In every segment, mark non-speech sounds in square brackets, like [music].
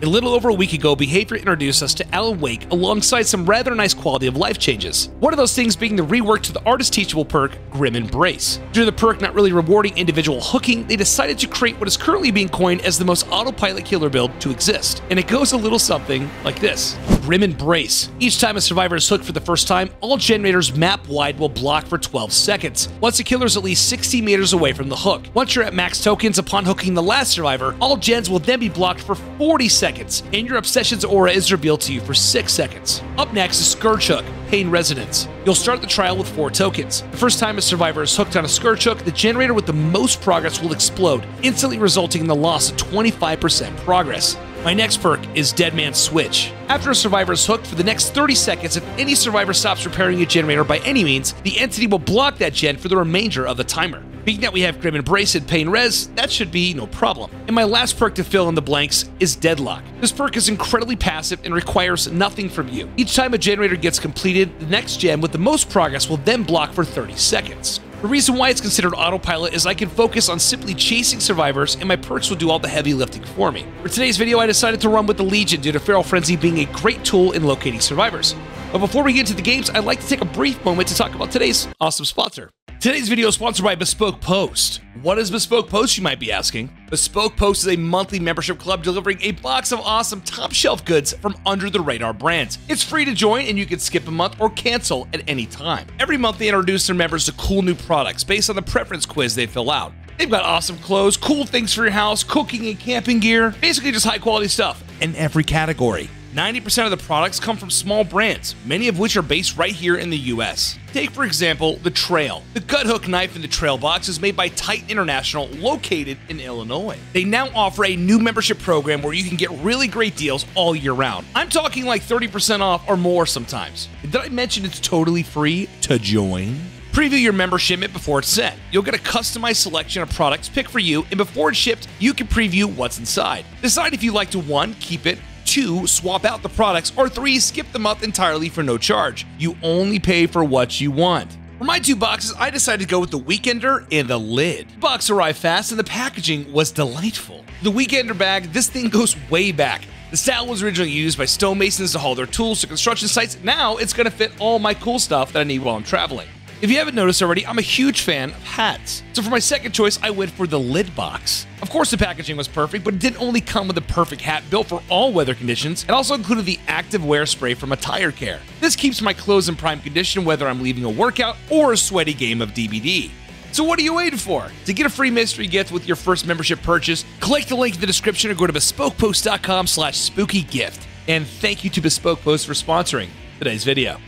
A little over a week ago, Behavior introduced us to Alan Wake alongside some rather nice quality of life changes. One of those things being the rework to the artist teachable perk, Grim Embrace. Due to the perk not really rewarding individual hooking, they decided to create what is currently being coined as the most autopilot killer build to exist. And it goes a little something like this. Grim Embrace. Each time a survivor is hooked for the first time, all generators map wide will block for 12 seconds. Once the killer is at least 60 meters away from the hook. Once you're at max tokens upon hooking the last survivor, all gens will then be blocked for 40 seconds seconds, and your Obsession's aura is revealed to you for 6 seconds. Up next is Scourge Hook, Pain Resonance. You'll start the trial with 4 tokens. The first time a survivor is hooked on a Scourge Hook, the generator with the most progress will explode, instantly resulting in the loss of 25% progress. My next perk is Dead Man's Switch. After a survivor is hooked for the next 30 seconds, if any survivor stops repairing a generator by any means, the entity will block that gen for the remainder of the timer. Being that we have Grim Embrace and Pain Res, that should be no problem. And my last perk to fill in the blanks is Deadlock. This perk is incredibly passive and requires nothing from you. Each time a generator gets completed, the next gen with the most progress will then block for 30 seconds. The reason why it's considered autopilot is I can focus on simply chasing survivors and my perks will do all the heavy lifting for me. For today's video, I decided to run with the Legion due to Feral Frenzy being a great tool in locating survivors. But before we get into the games, I'd like to take a brief moment to talk about today's awesome sponsor. Today's video is sponsored by Bespoke Post. What is Bespoke Post, you might be asking? Bespoke Post is a monthly membership club delivering a box of awesome top shelf goods from under the radar brands. It's free to join and you can skip a month or cancel at any time. Every month they introduce their members to cool new products based on the preference quiz they fill out. They've got awesome clothes, cool things for your house, cooking and camping gear, basically just high quality stuff in every category. 90% of the products come from small brands, many of which are based right here in the US. Take, for example, the Trail. The gut hook knife in the Trail box is made by Titan International, located in Illinois. They now offer a new membership program where you can get really great deals all year round. I'm talking like 30% off or more sometimes. Did I mention it's totally free to join? Preview your membership before it's sent. You'll get a customized selection of products picked for you, and before it's shipped, you can preview what's inside. Decide if you like to one, keep it, two, swap out the products, or three, skip the month entirely for no charge. You only pay for what you want. For my two boxes, I decided to go with the Weekender and the lid. The box arrived fast and the packaging was delightful. The Weekender bag, this thing goes way back. The style was originally used by stonemasons to haul their tools to construction sites. Now it's going to fit all my cool stuff that I need while I'm traveling. If you haven't noticed already, I'm a huge fan of hats. So for my second choice, I went for the lid box. Of course, the packaging was perfect, but it didn't only come with a perfect hat built for all weather conditions, it also included the active wear spray from Attire Care. This keeps my clothes in prime condition whether I'm leaving a workout or a sweaty game of DBD. So what are you waiting for? To get a free mystery gift with your first membership purchase, click the link in the description or go to bespokepost.com slash spookygift. And thank you to Bespoke Post for sponsoring today's video.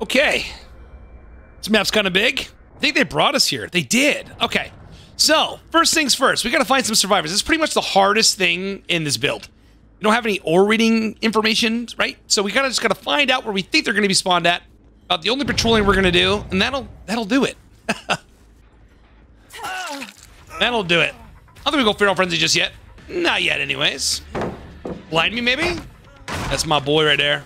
Okay. This map's kind of big. I think they brought us here. They did. Okay. So, first things first, we got to find some survivors. This is pretty much the hardest thing in this build. We don't have any aura reading information, right? So we kind of just gotta find out where we think they're gonna be spawned at. About the only patrolling we're gonna do, and that'll that'll do it. [laughs] that'll do it. I think we go feral frenzy just yet. Not yet, anyways. Blind me, maybe? That's my boy right there.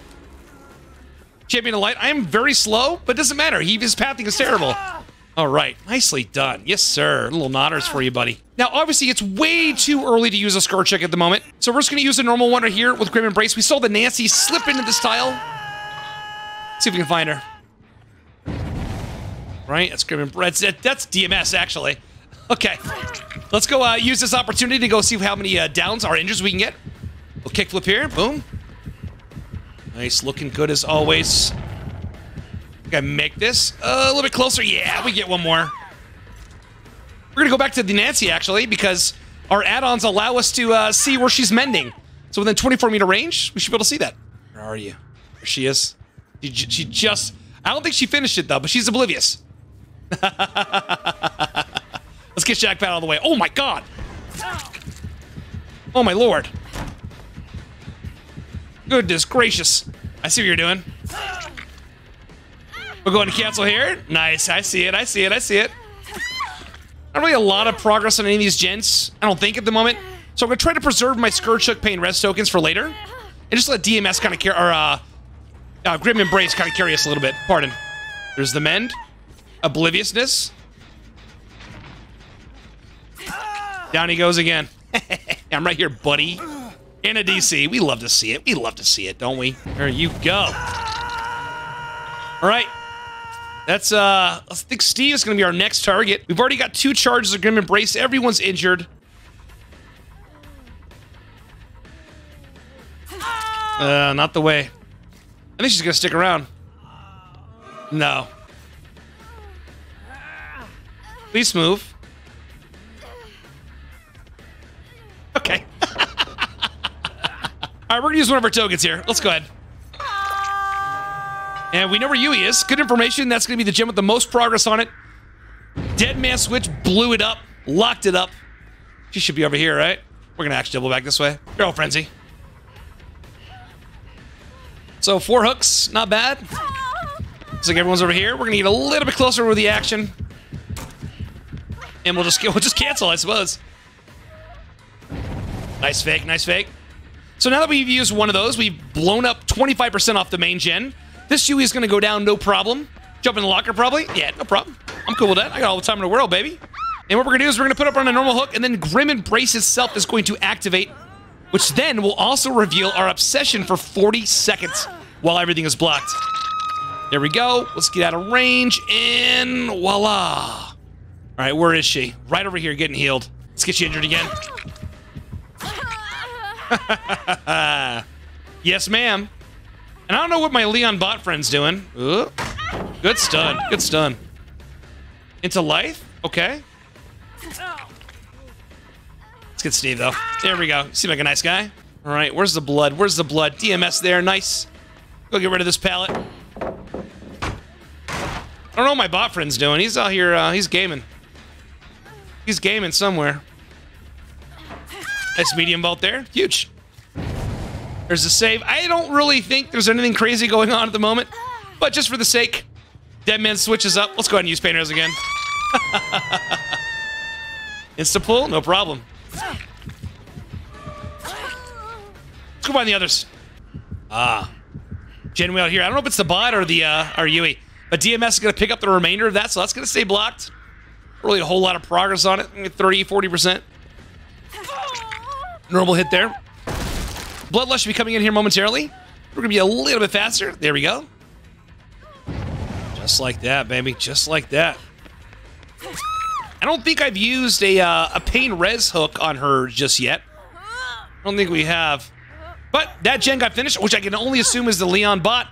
Champion of Light. I am very slow, but doesn't matter. He, his pathing is terrible. [laughs] All right. Nicely done. Yes, sir. Little nodders for you, buddy. Now, obviously, it's way too early to use a Scourge Hook at the moment. So we're just going to use a normal one right here with Grim Embrace. We saw the Nancy slip into this tile. see if we can find her. Right? That's Grim Embrace. That's DMS, actually. [laughs] Okay. Let's go uh, use this opportunity to go see how many uh, downs or injuries we can get. We'll kickflip here. Boom. Nice, looking good as always. Gotta make this a little bit closer. Yeah, we get one more. We're gonna go back to the Nancy, actually, because our add-ons allow us to uh, see where she's mending. So within 24 meter range, we should be able to see that. Where are you? There she is. She, she just... I don't think she finished it, though, but she's oblivious. [laughs] Let's get Jack Pat out of the way. Oh, my God! Oh, my lord. Goodness gracious. I see what you're doing. We're going to cancel here. Nice. I see it. I see it. I see it. Not really a lot of progress on any of these gens. I don't think at the moment. So I'm going to try to preserve my Scourge Hook Pain Res tokens for later. And just let DMS kind of carry, or uh, uh, Grim Embrace kind of carry us a little bit. Pardon. There's the Mend. Obliviousness. Down he goes again. [laughs] I'm right here, buddy. In a DC. We love to see it. We love to see it, don't we? There you go. All right. That's, uh, I think Steve is going to be our next target. We've already got two charges of Grim Embrace. Everyone's injured. Uh, not the way. I think she's going to stick around. No. Please move. Right, we're to use one of our tokens here. Let's go ahead. And we know where Yui is. Good information. That's to be the gen with the most progress on it. Dead Man Switch blew it up, locked it up. She should be over here, right? We're to actually double back this way. Feral Frenzy. So four hooks, not bad. Looks like everyone's over here. We're to get a little bit closer with the action. And we'll just, [laughs] we'll just cancel, I suppose. Nice fake, nice fake. So now that we've used one of those, we've blown up 25% off the main gen. This Yui is going to go down, no problem. Jump in the locker, probably. Yeah, no problem. I'm cool with that. I got all the time in the world, baby. And what we're going to do is we're going to put up on a normal hook, and then Grim Embrace itself is going to activate, which then will also reveal our obsession for 40 seconds while everything is blocked. There we go. Let's get out of range, and voila. All right, where is she? Right over here, getting healed. Let's get you injured again. [laughs] yes, ma'am. And I don't know what my Leon bot friend's doing. Ooh. Good stun. Good stun. Into life? Okay. Let's get Steve, though. There we go. Seems like a nice guy. All right, where's the blood? Where's the blood? DMS there. Nice. Go get rid of this pallet. I don't know what my bot friend's doing. He's out here, uh, he's gaming. He's gaming somewhere. Nice medium vault there. Huge. There's a save. I don't really think there's anything crazy going on at the moment, but just for the sake, Dead Man switches up. Let's go ahead and use pain res again. [laughs] Insta pull, no problem. Let's go find the others. Ah. Genway out here. I don't know if it's the bot or the uh, or Yui, but DMS is going to pick up the remainder of that, so that's going to stay blocked. Really a whole lot of progress on it. 30, 40%. Normal hit there. Bloodlust should be coming in here momentarily. We're going to be a little bit faster. There we go. Just like that, baby. Just like that. I don't think I've used a, uh, a pain res hook on her just yet. I don't think we have. But that gen got finished, which I can only assume is the Leon bot,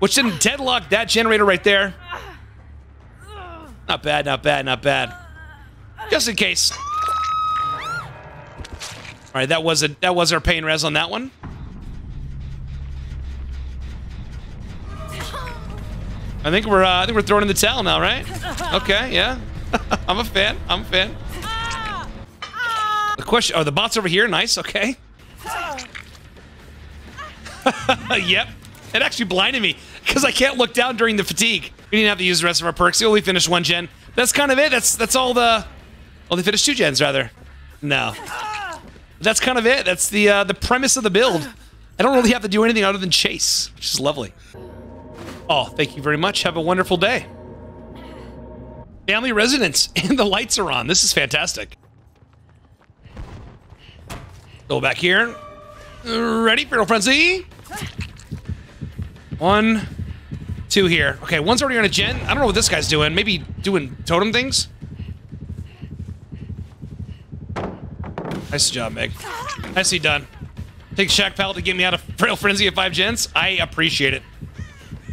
which didn't deadlock that generator right there. Not bad, not bad, not bad. Just in case. All right, that was a that was our pain res on that one. I think we're uh, I think we're throwing in the towel now, right? Okay, yeah. [laughs] I'm a fan. I'm a fan. The question. Oh, the bot's over here. Nice. Okay. [laughs] yep. It actually blinded me because I can't look down during the fatigue. We didn't have to use the rest of our perks. We only finished one gen. That's kind of it. That's that's all the. Well, they finished two gens rather. No. That's kind of it. That's the uh, the premise of the build. I don't really have to do anything other than chase, which is lovely. Oh, thank you very much. Have a wonderful day. Family residence, [laughs] and the lights are on. This is fantastic. Go back here. Ready, Feral Frenzy? One, two here. Okay, one's already on a gen. I don't know what this guy's doing. Maybe doing totem things? Nice job, Meg. Nicely done. Take Shack Pal to get me out of Feral Frenzy at five gens. I appreciate it.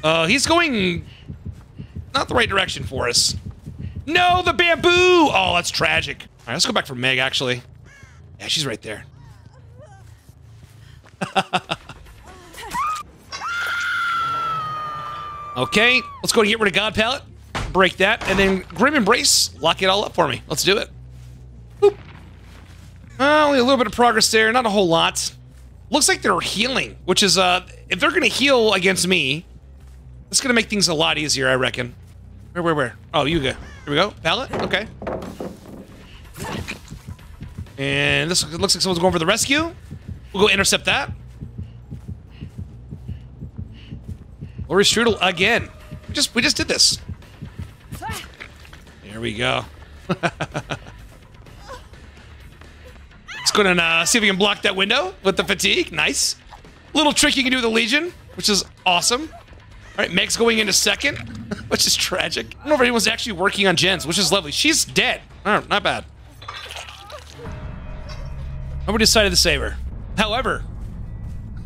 Uh, he's going not the right direction for us. No, the bamboo! Oh, that's tragic. All right, let's go back for Meg, actually. Yeah, she's right there. [laughs] okay, let's go and get rid of God Pallet. Break that, and then Grim Embrace, lock it all up for me. Let's do it. Uh, only a little bit of progress there, not a whole lot. Looks like they're healing, which is, uh, if they're gonna heal against me, that's gonna make things a lot easier, I reckon. Where, where, where? Oh, you go. Here we go. Pallet? Okay. And this looks like someone's going for the rescue. We'll go intercept that. Laurie Strode again. We just we just did this. There we go. [laughs] Couldn't uh, see if we can block that window with the fatigue. Nice. Little trick you can do with the Legion, which is awesome. All right, Meg's going into second, [laughs] which is tragic. I don't know if anyone's actually working on gens, which is lovely. She's dead. Oh, not bad. Nobody decided to save her. However,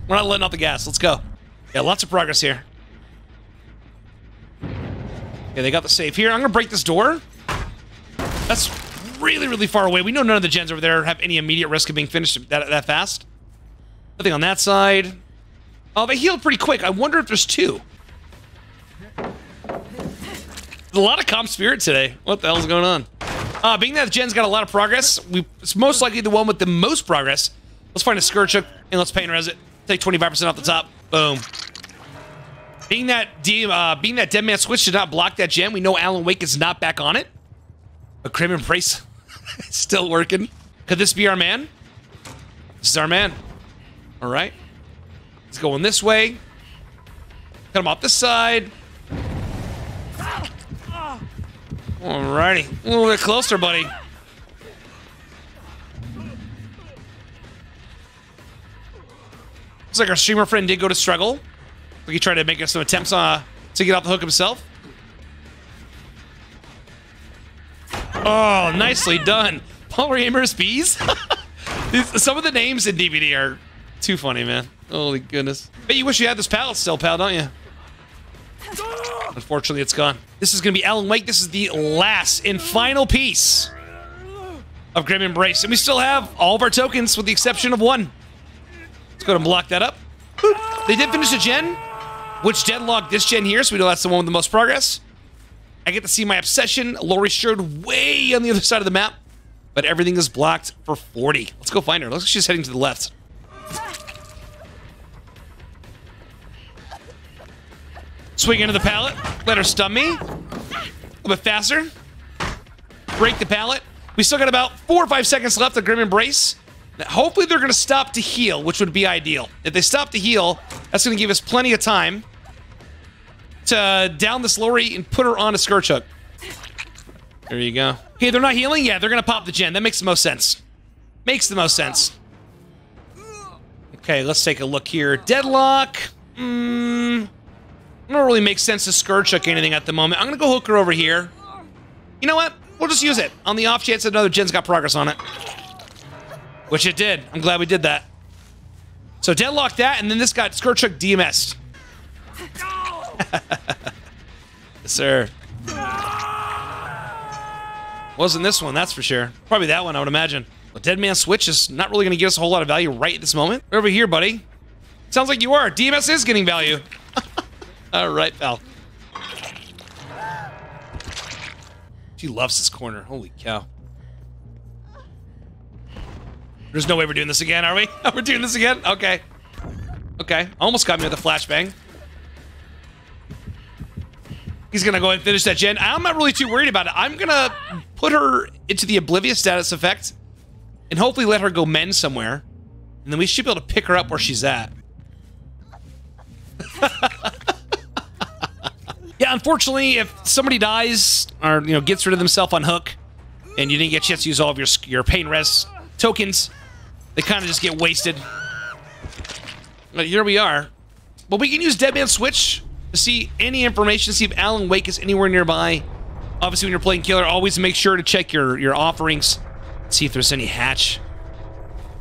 we're not letting off the gas. Let's go. Yeah, lots of progress here. Yeah, they got the safe here. I'm gonna break this door. That's really, really far away. We know none of the gens over there have any immediate risk of being finished that, that fast. Nothing on that side. Oh, they healed pretty quick. I wonder if there's two. There's a lot of comp spirit today. What the hell's going on? Uh, being that the Gen's got a lot of progress, we, it's most likely the one with the most progress. Let's find a Scourge Hook and let's pain res it. Take 25% off the top. Boom. Being that D, uh, being that Dead Man Switch did not block that gen, we know Alan Wake is not back on it. A Grim Embrace [laughs] still working. Could this be our man? This is our man. All right. He's going this way. Cut him off this side. Alrighty. A little bit closer, buddy. Looks like our streamer friend did go to struggle. Like he tried to make some attempts uh, to get off the hook himself. Oh, nicely done. Paul Gamers Bees. [laughs] some of the names in DBD are too funny, man. Holy goodness. Hey, you wish you had this pallet still, pal, don't you? Unfortunately, it's gone. This is going to be Alan Wake. This is the last and final piece of Grim Embrace. And we still have all of our tokens with the exception of one. Let's go and block that up. They did finish a gen, which deadlocked this gen here, so we know that's the one with the most progress. I get to see my obsession. Laurie Strode way on the other side of the map, but everything is blocked for 40. Let's go find her. Looks like she's heading to the left. Swing into the pallet. Let her stun me. A little bit faster. Break the pallet. We still got about four or five seconds left of Grim Embrace. Hopefully they're going to stop to heal, which would be ideal. If they stop to heal, that's going to give us plenty of time to down this Laurie and put her on a Scourge Hook. There you go. Okay, they're not healing? Yeah, they're going to pop the gen. That makes the most sense. Makes the most sense. Okay, let's take a look here. Deadlock. Hmm. Don't really make sense to Scourge anything at the moment. I'm going to go hook her over here. You know what? We'll just use it. On the off chance that another gen's got progress on it. Which it did. I'm glad we did that. So deadlock that, and then this got Scourge Hook DMS'd. [laughs] sir. Wasn't this one, that's for sure. Probably that one, I would imagine. But Dead Man Switch is not really going to give us a whole lot of value right at this moment. Over here, buddy. Sounds like you are. DMS is getting value. [laughs] All right, pal. She loves this corner. Holy cow. There's no way we're doing this again, are we? [laughs] we're doing this again? Okay. Okay. Almost got me with a flashbang. He's gonna go and finish that gen. I'm not really too worried about it. I'm gonna put her into the Oblivious status effect and hopefully let her go mend somewhere. And then we should be able to pick her up where she's at. [laughs] yeah, unfortunately, if somebody dies or you know gets rid of themselves on hook, and you didn't get a chance to use all of your your pain res tokens, they kind of just get wasted. But here we are. But we can use Deadman Switch to see any information, see if Alan Wake is anywhere nearby. Obviously, when you're playing Killer, always make sure to check your, your offerings. See if there's any hatch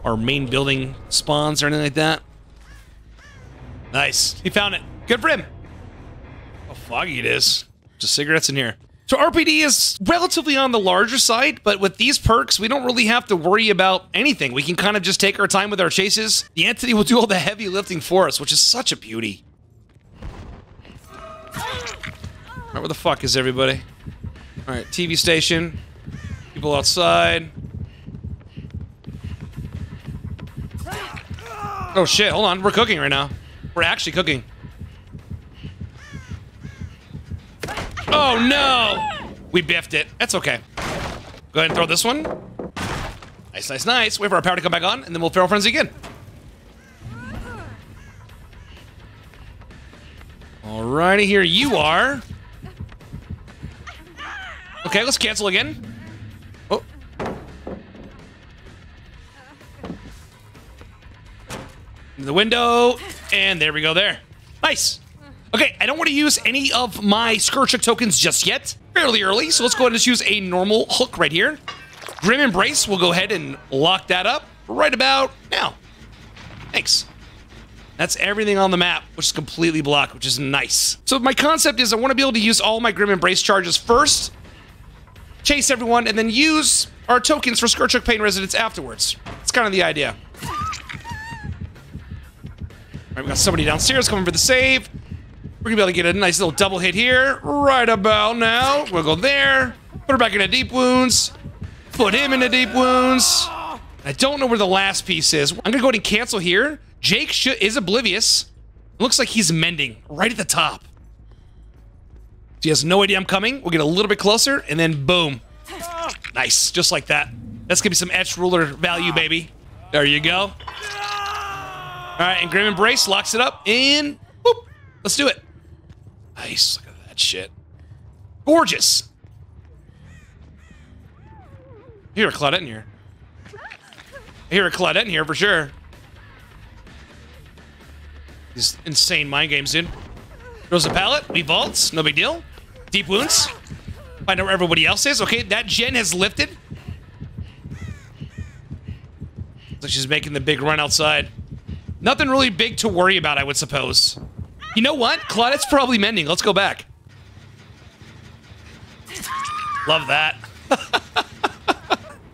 or main building spawns or anything like that. Nice. He found it. Good for him. How foggy it is. Just cigarettes in here. So RPD is relatively on the larger side, but with these perks, we don't really have to worry about anything. We can kind of just take our time with our chases. The entity will do all the heavy lifting for us, which is such a beauty. Right, where the fuck is everybody? Alright, TV station. People outside. Oh shit, hold on. We're cooking right now. We're actually cooking. Oh no! We biffed it. That's okay. Go ahead and throw this one. Nice, nice, nice. Wait for our power to come back on, and then we'll feral frenzy again. Alrighty, here you are. Okay, let's cancel again. Oh. the window, and there we go there. Nice. Okay, I don't want to use any of my Scourge tokens just yet. Fairly early, so let's go ahead and just use a normal hook right here. Grim Embrace, we'll go ahead and lock that up right about now. Thanks. That's everything on the map, which is completely blocked, which is nice. So my concept is I want to be able to use all my Grim Embrace charges first, chase everyone, and then use our tokens for Scourge Pain Resonance afterwards. That's kind of the idea. All right, we got somebody downstairs coming for the save. We're gonna be able to get a nice little double hit here, right about now. We'll go there, put her back into deep wounds, put him into deep wounds. I don't know where the last piece is. I'm gonna go ahead and cancel here. Jake is oblivious. Looks like he's mending right at the top. He has no idea I'm coming. We'll get a little bit closer, and then boom. Nice, just like that. That's gonna be some etch ruler value, baby. There you go. All right, and Grim Embrace locks it up, and boop. Let's do it. Nice, look at that shit. Gorgeous. I hear a Claudette in here. I hear a Claudette in here for sure. These insane mind games, dude. Throws a pallet, we vaults, no big deal. Deep wounds. Find out where everybody else is. Okay, that gen has lifted. So she's making the big run outside. Nothing really big to worry about, I would suppose. You know what? Claudette's probably mending. Let's go back. Love that. [laughs]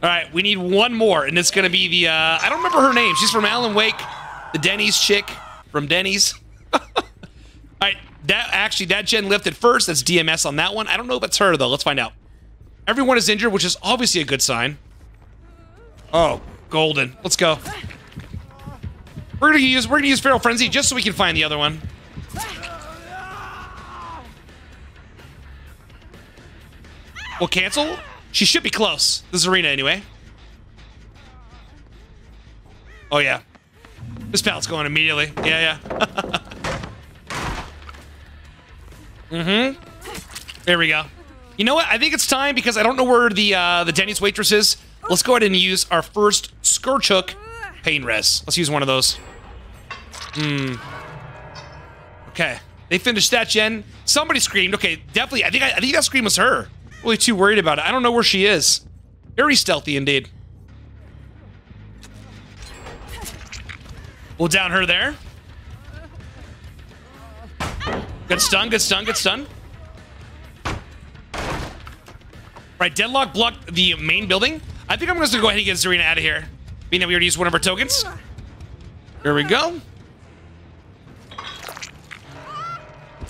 All right, we need one more, and it's going to be the, uh, I don't remember her name. She's from Alan Wake, the Denny's chick from Denny's. [laughs] That actually, that gen lifted first. That's DMS on that one. I don't know if it's her, though. Let's find out. Everyone is injured, which is obviously a good sign. Oh, golden. Let's go. We're gonna use we're gonna use Feral Frenzy just so we can find the other one. We'll cancel. She should be close. This arena anyway. Oh yeah. This pallet's going immediately. Yeah, yeah. [laughs] mm-hmm. There we go. You know what? I think it's time because I don't know where the uh, the Denny's waitress is. Let's go ahead and use our first Scourge Hook Pain Res. Let's use one of those. Hmm. Okay. They finished that gen. Somebody screamed. Okay, definitely. I think I, I think that scream was her. Really too worried about it. I don't know where she is. Very stealthy indeed. We'll down her there. Good stun, good stun, good stun. Right, Deadlock blocked the main building. I think I'm just gonna go ahead and get Zarina out of here. Being that we already used one of our tokens. Here we go.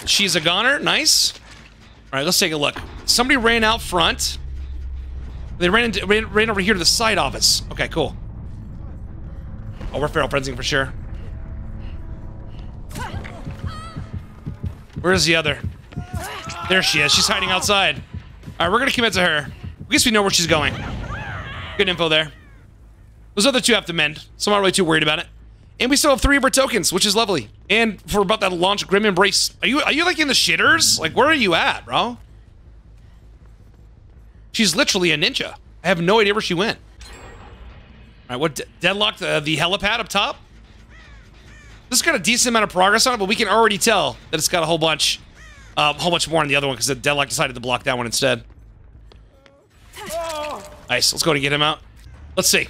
She's a goner. Nice. All right, let's take a look. Somebody ran out front. They ran, into, ran, ran over here to the side office. Okay, cool. Oh, we're feral frenzying for sure. Where's the other? There she is. She's hiding outside. All right, we're going to commit to her. I guess we know where she's going. Good info there. Those other two have to mend, so I'm not really too worried about it. And we still have three of our tokens, which is lovely. And for about that launch Grim Embrace. Are you are you like in the shitters? Like where are you at, bro? She's literally a ninja. I have no idea where she went. All right, what deadlocked uh, the helipad up top? This has got a decent amount of progress on it, but we can already tell that it's got a whole bunch, uh, a whole bunch more on the other one because the deadlock decided to block that one instead. Nice. Let's go to get him out. Let's see.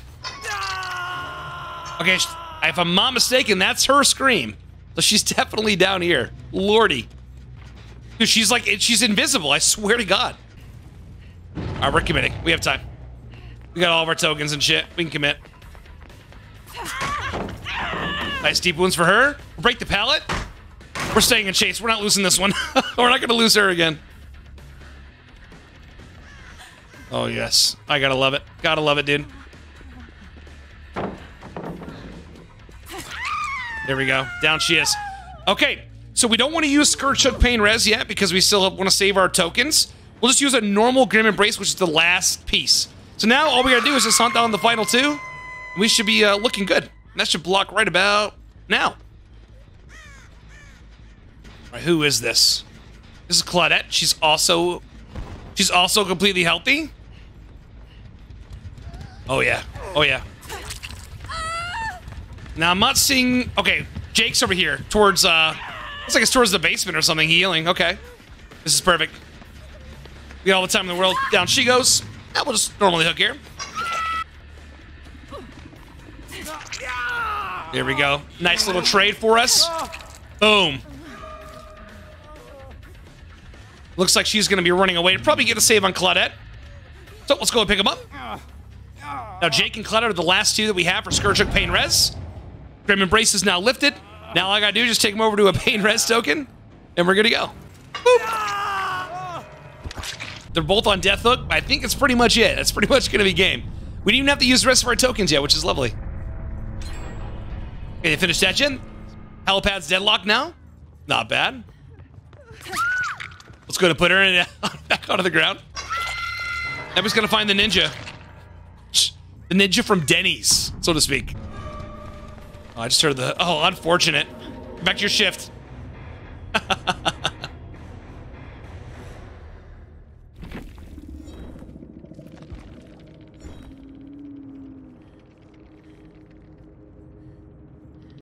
Okay, if I'm not mistaken, that's her scream. So she's [laughs] definitely down here. Lordy. Dude, she's like, she's invisible. I swear to God. All right, we're committing. We have time. We got all of our tokens and shit. We can commit. Deep wounds for her. break the pallet. We're staying in chase. We're not losing this one. [laughs] we're not going to lose her again. Oh, yes. I gotta love it. Gotta love it, dude. There we go. Down she is. Okay, so we don't want to use Scourge Hook Pain Res yet because we still want to save our tokens. We'll just use a normal Grim Embrace, which is the last piece. So now all we gotta do is just hunt down the final two. we should be uh, looking good. And that should block right about now. who is this? This is Claudette. She's also... She's also completely healthy? Oh, yeah. Oh, yeah. Now I'm not seeing. Okay, Jake's over here towards. uh Looks like it's towards the basement or something. Healing. Okay, this is perfect. We got all the time in the world. Down she goes. Now we'll just normally hook here. There we go. Nice little trade for us. Boom. Looks like she's going to be running away. Probably get a save on Claudette. So let's go and pick him up. Now Jake and Claudette are the last two that we have for Scourge Hook Pain Res. Grim Embrace is now lifted. Now all I gotta do is just take him over to a Pain Res token, and we're good to go. Boop. They're both on Death Hook. I think it's pretty much it. That's pretty much gonna be game. We didn't even have to use the rest of our tokens yet, which is lovely. Okay, they finished that gen. Helipad's deadlock now. Not bad. Let's go to put her in [laughs] back onto the ground. Everybody's gonna find the ninja. The ninja from Denny's, so to speak. Oh, I just heard the. Oh, unfortunate. Back to your shift. [laughs]